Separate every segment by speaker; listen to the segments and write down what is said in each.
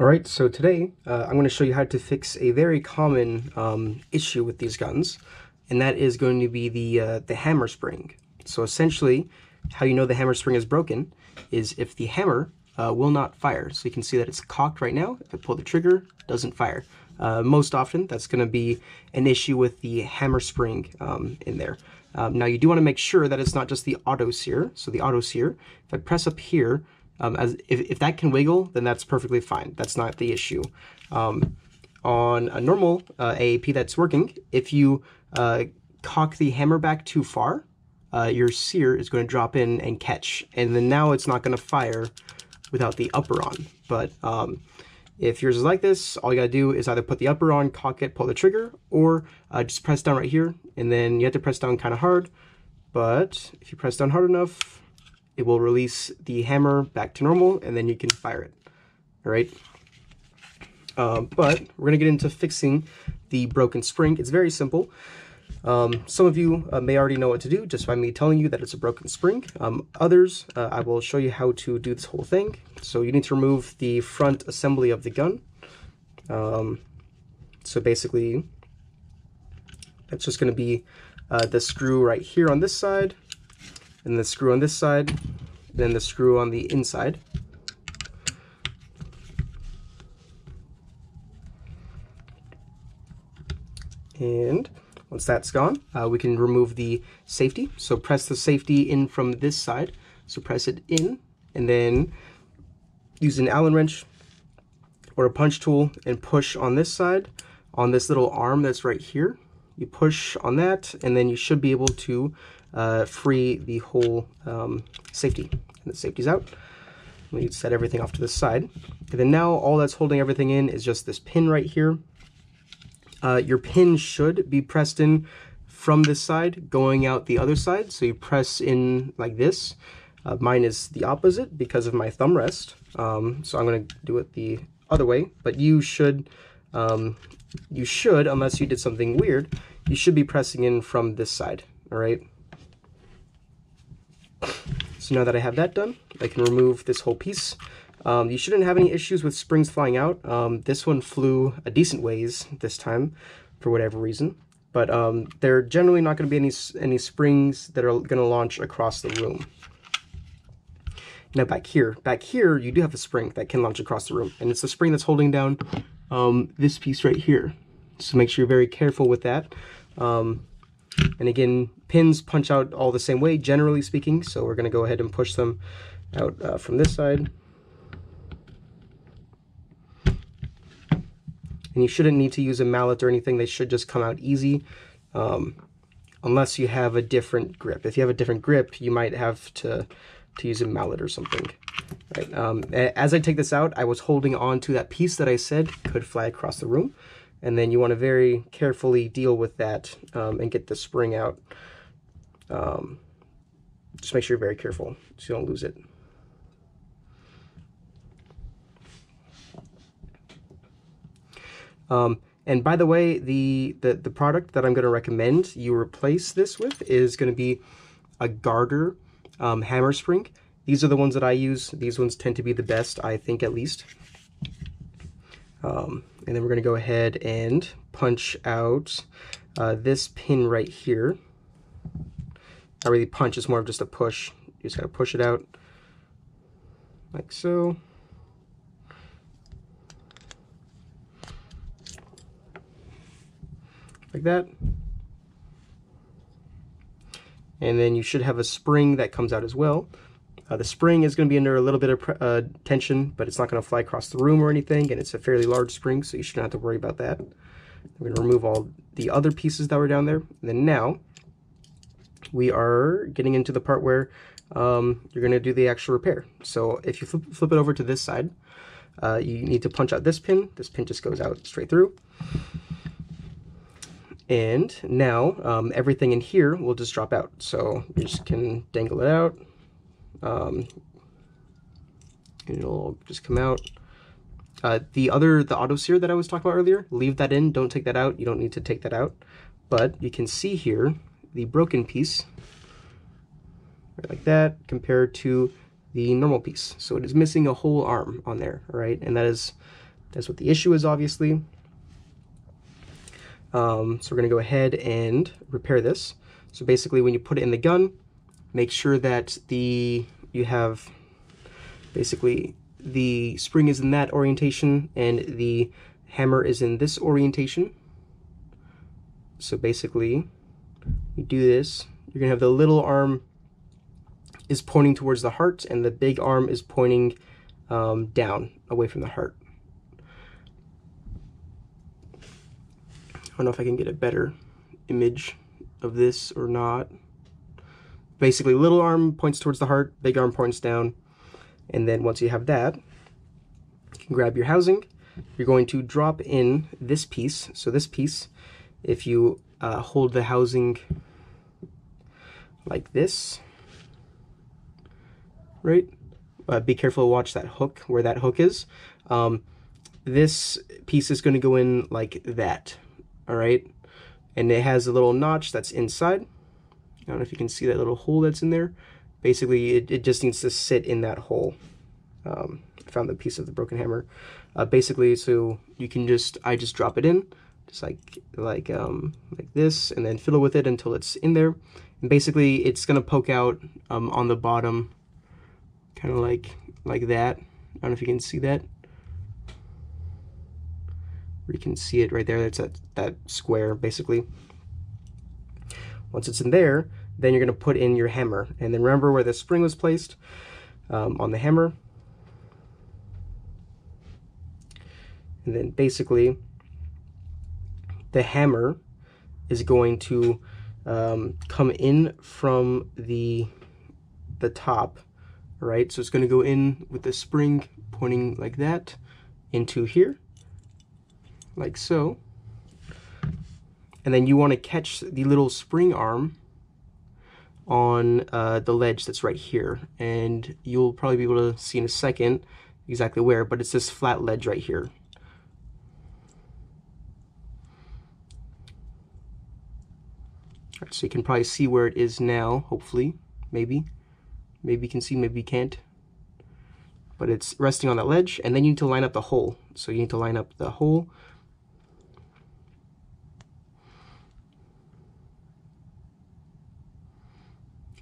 Speaker 1: All right, so today uh, I'm going to show you how to fix a very common um, issue with these guns, and that is going to be the uh, the hammer spring. So essentially, how you know the hammer spring is broken is if the hammer uh, will not fire. So you can see that it's cocked right now. If I pull the trigger, doesn't fire. Uh, most often, that's going to be an issue with the hammer spring um, in there. Um, now you do want to make sure that it's not just the auto sear. So the auto sear, if I press up here, um, as if, if that can wiggle, then that's perfectly fine. That's not the issue. Um, on a normal uh, AAP that's working, if you uh, cock the hammer back too far, uh, your sear is going to drop in and catch, and then now it's not going to fire without the upper on. But um, if yours is like this, all you gotta do is either put the upper on, cock it, pull the trigger, or uh, just press down right here, and then you have to press down kind of hard, but if you press down hard enough, it will release the hammer back to normal and then you can fire it. All right. Um, but we're to get into fixing the broken spring. It's very simple. Um, some of you uh, may already know what to do just by me telling you that it's a broken spring. Um, others, uh, I will show you how to do this whole thing. So you need to remove the front assembly of the gun. Um, so basically, that's just going to be uh, the screw right here on this side, and the screw on this side, then the screw on the inside. And once that's gone, uh, we can remove the safety. So press the safety in from this side. So press it in and then use an Allen wrench or a punch tool and push on this side on this little arm that's right here. You push on that and then you should be able to uh, free the whole um, safety. And the safety's out. We need to set everything off to the side. And then now all that's holding everything in is just this pin right here. Uh, your pin should be pressed in from this side, going out the other side. So you press in like this. Uh, mine is the opposite because of my thumb rest. Um, so I'm going to do it the other way. But you should, um, you should, unless you did something weird, you should be pressing in from this side. All right. So now that I have that done, I can remove this whole piece. Um, you shouldn't have any issues with springs flying out. Um, this one flew a decent ways this time, for whatever reason. But um, there are generally not going to be any, any springs that are going to launch across the room. Now back here, back here, you do have a spring that can launch across the room. And it's the spring that's holding down um, this piece right here. So make sure you're very careful with that. Um, and again, pins punch out all the same way, generally speaking, so we're going to go ahead and push them out uh, from this side. And you shouldn't need to use a mallet or anything, they should just come out easy, um, unless you have a different grip. If you have a different grip, you might have to, to use a mallet or something. Right. Um, as I take this out, I was holding on to that piece that I said could fly across the room and then you want to very carefully deal with that um, and get the spring out. Um, just make sure you're very careful so you don't lose it. Um, and by the way, the, the, the product that I'm going to recommend you replace this with is going to be a Guarder um, hammer spring. These are the ones that I use. These ones tend to be the best, I think at least. Um, and then we're going to go ahead and punch out uh, this pin right here. Not really punch, it's more of just a push. You just got to push it out like so. Like that. And then you should have a spring that comes out as well. Uh, the spring is going to be under a little bit of uh, tension, but it's not going to fly across the room or anything, and it's a fairly large spring, so you shouldn't have to worry about that. We're going to remove all the other pieces that were down there. And then now, we are getting into the part where um, you're going to do the actual repair. So if you flip, flip it over to this side, uh, you need to punch out this pin. This pin just goes out straight through. And now um, everything in here will just drop out. So you just can dangle it out um, it'll just come out. Uh, the other, the auto sear that I was talking about earlier, leave that in, don't take that out, you don't need to take that out. But you can see here the broken piece, right like that, compared to the normal piece. So it is missing a whole arm on there, right? And that is That's what the issue is, obviously. Um, so we're going to go ahead and repair this. So basically when you put it in the gun, make sure that the you have basically the spring is in that orientation and the hammer is in this orientation. So basically, you do this, you're gonna have the little arm is pointing towards the heart and the big arm is pointing um, down away from the heart. I don't know if I can get a better image of this or not. Basically, little arm points towards the heart, big arm points down. And then once you have that, you can grab your housing. You're going to drop in this piece. So this piece, if you uh, hold the housing like this, right? Uh, be careful to watch that hook, where that hook is. Um, this piece is going to go in like that, all right? And it has a little notch that's inside. I don't know if you can see that little hole that's in there. Basically, it, it just needs to sit in that hole. Um, I found the piece of the broken hammer. Uh, basically, so you can just, I just drop it in, just like, like, um, like this, and then fiddle with it until it's in there. And basically, it's going to poke out um, on the bottom, kind of like, like that. I don't know if you can see that you can see it right there. That's that, that square, basically. Once it's in there, then you're going to put in your hammer. And then remember where the spring was placed um, on the hammer. And then basically, the hammer is going to um, come in from the the top, right? So it's going to go in with the spring pointing like that into here like so. And then you want to catch the little spring arm on uh, the ledge that's right here. And you'll probably be able to see in a second exactly where, but it's this flat ledge right here. so you can probably see where it is now, hopefully, maybe. Maybe you can see, maybe you can't. But it's resting on that ledge, and then you need to line up the hole. So you need to line up the hole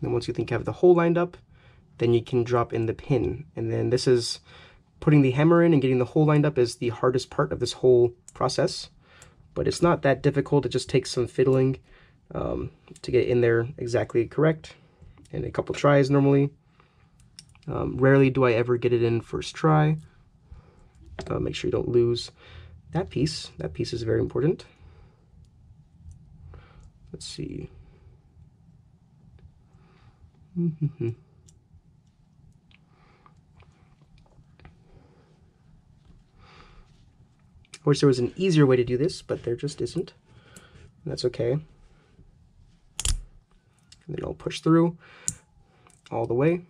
Speaker 1: then once you think you have the hole lined up, then you can drop in the pin. And then this is putting the hammer in and getting the hole lined up is the hardest part of this whole process. But it's not that difficult. It just takes some fiddling um, to get in there exactly correct. And a couple tries normally. Um, rarely do I ever get it in first try. Uh, make sure you don't lose that piece. That piece is very important. Let's see. I wish there was an easier way to do this, but there just isn't. That's okay. And then I'll push through all the way.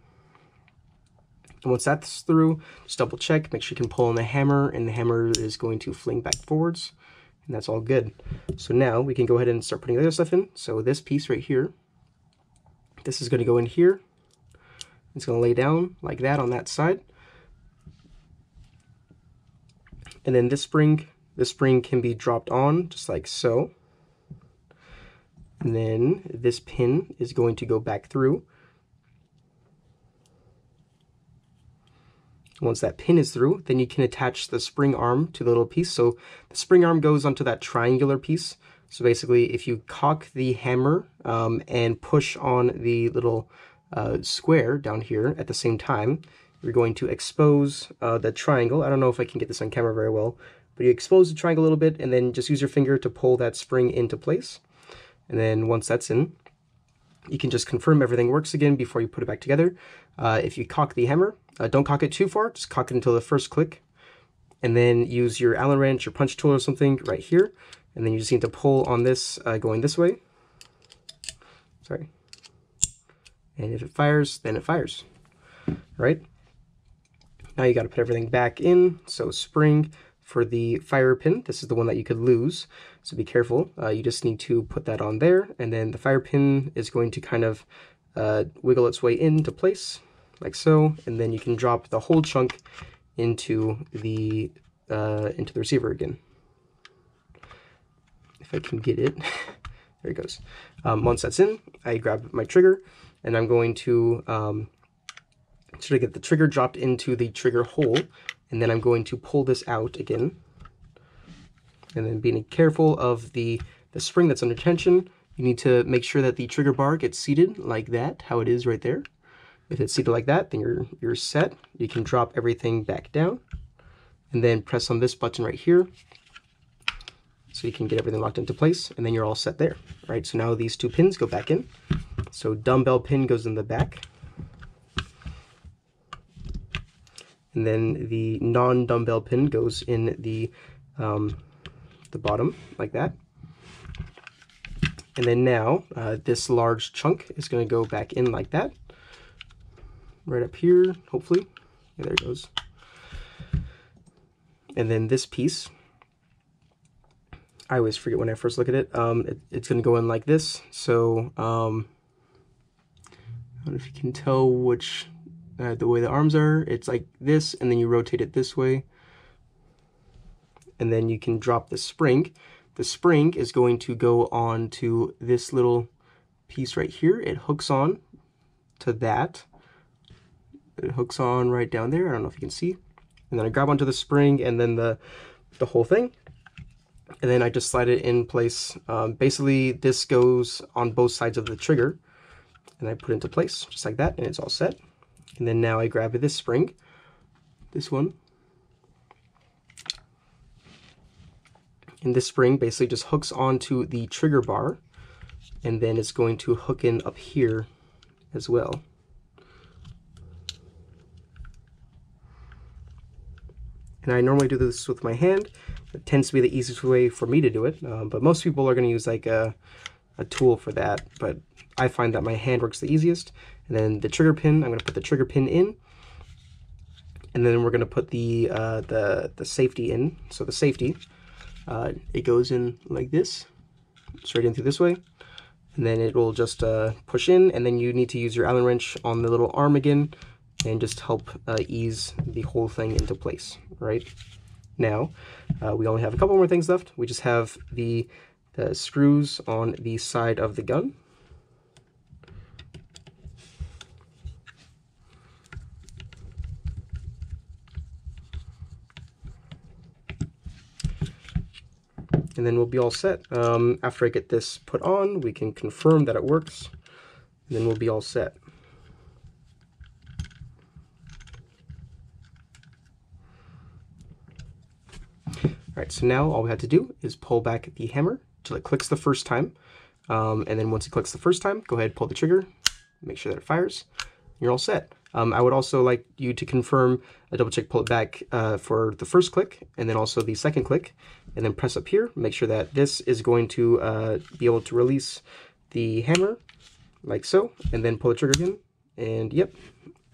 Speaker 1: And once that's through, just double check, make sure you can pull on the hammer, and the hammer is going to fling back forwards, and that's all good. So now we can go ahead and start putting the other stuff in. So this piece right here this is going to go in here. It's going to lay down like that on that side. And then this spring, this spring can be dropped on just like so. And then this pin is going to go back through. Once that pin is through, then you can attach the spring arm to the little piece. So the spring arm goes onto that triangular piece. So basically, if you cock the hammer um, and push on the little uh, square down here at the same time, you're going to expose uh, the triangle. I don't know if I can get this on camera very well, but you expose the triangle a little bit and then just use your finger to pull that spring into place. And then once that's in, you can just confirm everything works again before you put it back together. Uh, if you cock the hammer, uh, don't cock it too far, just cock it until the first click. And then use your Allen wrench or punch tool or something right here and then you just need to pull on this uh, going this way. Sorry. And if it fires, then it fires. Right? Now you got to put everything back in. So spring for the fire pin. This is the one that you could lose, so be careful. Uh, you just need to put that on there, and then the fire pin is going to kind of uh, wiggle its way into place, like so, and then you can drop the whole chunk into the uh, into the receiver again. If I can get it, there it goes. Um, once that's in, I grab my trigger and I'm going to um, sort of get the trigger dropped into the trigger hole and then I'm going to pull this out again. And then being careful of the, the spring that's under tension, you need to make sure that the trigger bar gets seated like that, how it is right there. If it's seated like that, then you're, you're set. You can drop everything back down and then press on this button right here so you can get everything locked into place and then you're all set there. Right, so now these two pins go back in. So dumbbell pin goes in the back. And then the non-dumbbell pin goes in the, um, the bottom like that. And then now uh, this large chunk is going to go back in like that. Right up here, hopefully. Yeah, there it goes. And then this piece, I always forget when I first look at it, um, it it's going to go in like this. So um, I don't know if you can tell which, uh, the way the arms are. It's like this, and then you rotate it this way. And then you can drop the spring the spring is going to go on to this little piece right here. It hooks on to that. It hooks on right down there. I don't know if you can see. And then I grab onto the spring and then the, the whole thing. And then I just slide it in place. Um, basically, this goes on both sides of the trigger. And I put it into place just like that and it's all set. And then now I grab this spring, this one, And this spring basically just hooks onto the trigger bar and then it's going to hook in up here as well. And I normally do this with my hand. It tends to be the easiest way for me to do it, uh, but most people are going to use like a, a tool for that. But I find that my hand works the easiest. And then the trigger pin, I'm going to put the trigger pin in. And then we're going to put the, uh, the, the safety in. So the safety, uh, it goes in like this, straight in through this way, and then it will just uh, push in, and then you need to use your Allen wrench on the little arm again, and just help uh, ease the whole thing into place, right? Now, uh, we only have a couple more things left. We just have the, the screws on the side of the gun. and then we'll be all set. Um, after I get this put on, we can confirm that it works, and then we'll be all set. All right, so now all we have to do is pull back the hammer till it clicks the first time. Um, and then once it clicks the first time, go ahead, pull the trigger, make sure that it fires. You're all set. Um, I would also like you to confirm a double check pull it back uh, for the first click and then also the second click and then press up here. Make sure that this is going to uh, be able to release the hammer like so and then pull the trigger again and yep,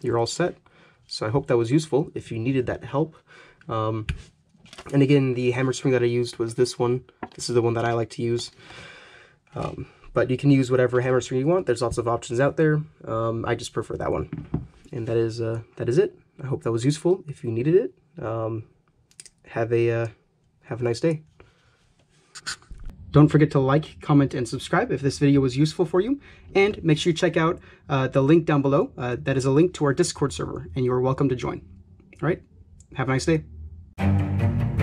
Speaker 1: you're all set. So I hope that was useful if you needed that help. Um, and again, the hammer spring that I used was this one. This is the one that I like to use. Um, but you can use whatever hammer spring you want. There's lots of options out there. Um, I just prefer that one and that is uh, that is it. I hope that was useful. If you needed it, um, have a uh, have a nice day. Don't forget to like, comment, and subscribe if this video was useful for you. And make sure you check out uh, the link down below. Uh, that is a link to our Discord server, and you are welcome to join. All right? Have a nice day. Thank you.